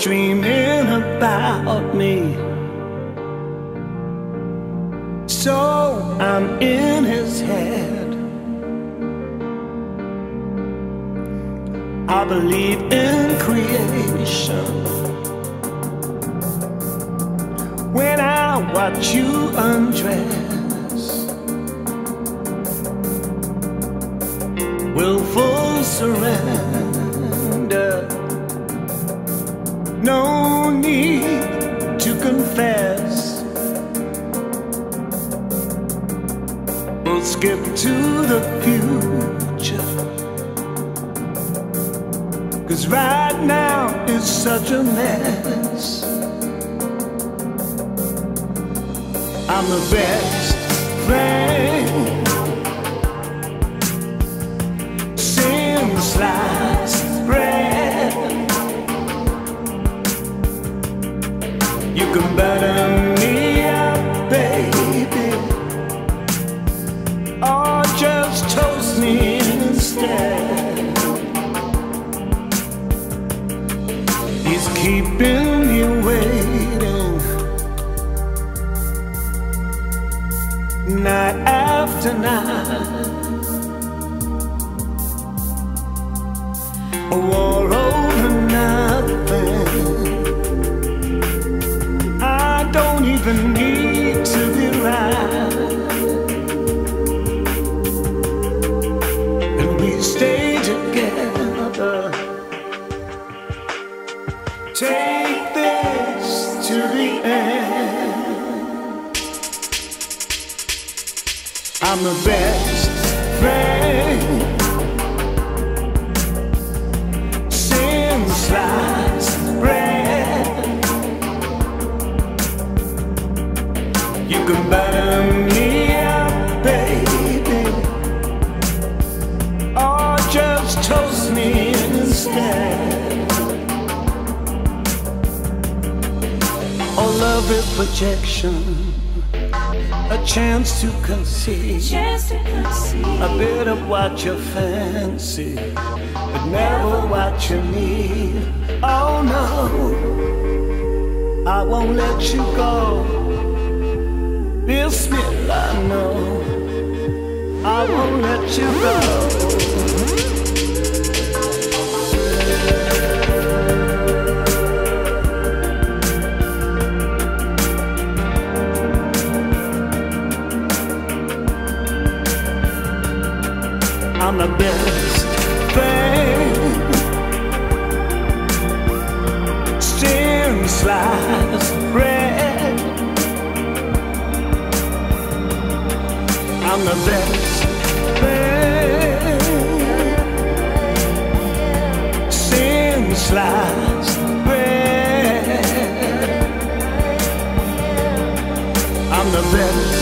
dreaming about me. So I'm in his head. I believe in creation. When I watch you undress, willful surrender. No need to confess. We'll skip to the future. Cause right now is such a mess. I'm the best friend. Can me up, baby, or just toast me instead. He's keeping me waiting night after night. Take this to the end. I'm the best friend. Sin sliced bread. You can butter me up, baby, or just toast me instead. Love is projection. A chance to conceive. Chance to conceive. A bit of what you fancy, but never what you need. Oh no, I won't let you go. Bismillah, no, I won't let you go. I'm the best thing. Sin sliced bread. I'm the best thing. Sin sliced bread. I'm the best